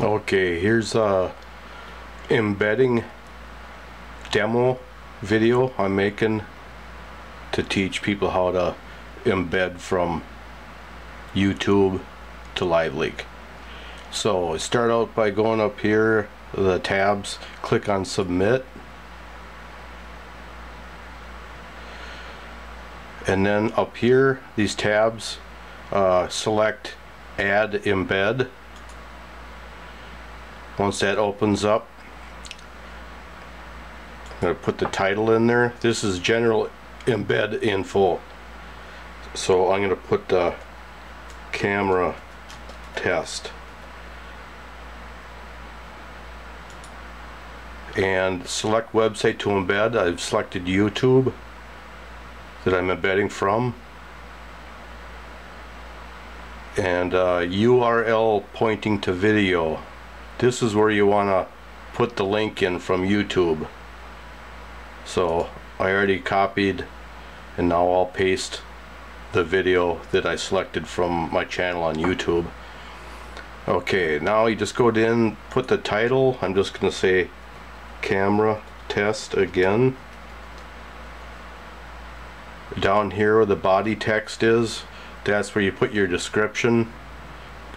Okay, here's a embedding demo video I'm making to teach people how to embed from YouTube to LiveLeak. So start out by going up here, the tabs, click on submit. And then up here, these tabs, uh, select add embed. Once that opens up, I'm going to put the title in there. This is general embed info. So I'm going to put the camera test. And select website to embed. I've selected YouTube that I'm embedding from. And uh, URL pointing to video. This is where you want to put the link in from YouTube. So I already copied and now I'll paste the video that I selected from my channel on YouTube. Okay, now you just go in, put the title. I'm just going to say camera test again. Down here where the body text is, that's where you put your description.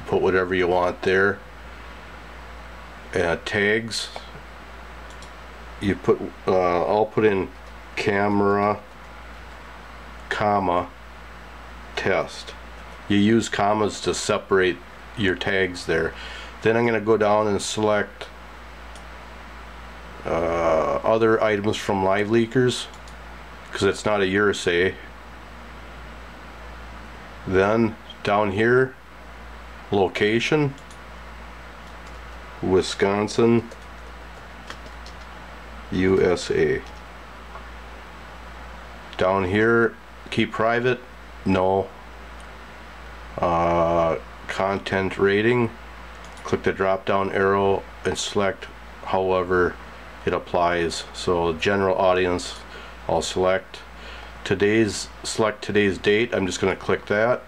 Put whatever you want there. Uh, tags. You put, uh, I'll put in camera, comma, test. You use commas to separate your tags there. Then I'm going to go down and select uh, other items from Live Leakers because it's not a USA. Then down here, location, Wisconsin, USA. Down here, keep private, no. Uh, content rating, click the drop down arrow and select however it applies. So general audience, I'll select today's, select today's date. I'm just going to click that.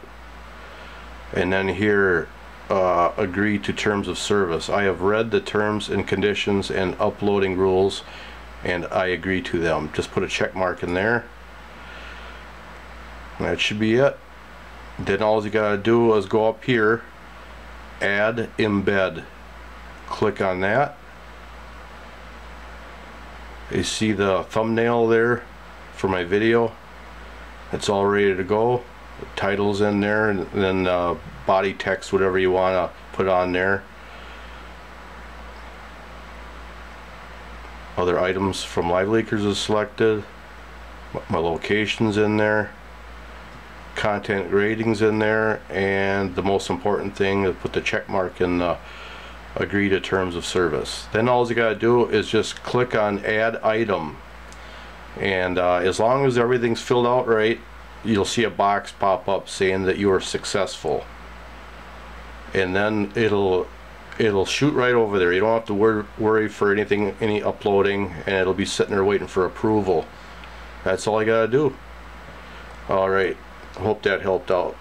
And then here, uh, agree to terms of service. I have read the terms and conditions and uploading rules and I agree to them. Just put a check mark in there. That should be it. Then all you gotta do is go up here, add embed. Click on that. You see the thumbnail there for my video. It's all ready to go. Title's in there and then uh, body text, whatever you wanna put on there. Other items from Live Leakers is selected. My location's in there content ratings in there and the most important thing is put the check mark in the agree to terms of service then all you got to do is just click on add item and uh, as long as everything's filled out right you'll see a box pop up saying that you are successful. And then it'll it'll shoot right over there. You don't have to wor worry for anything any uploading and it'll be sitting there waiting for approval. That's all I gotta do. All right. Hope that helped out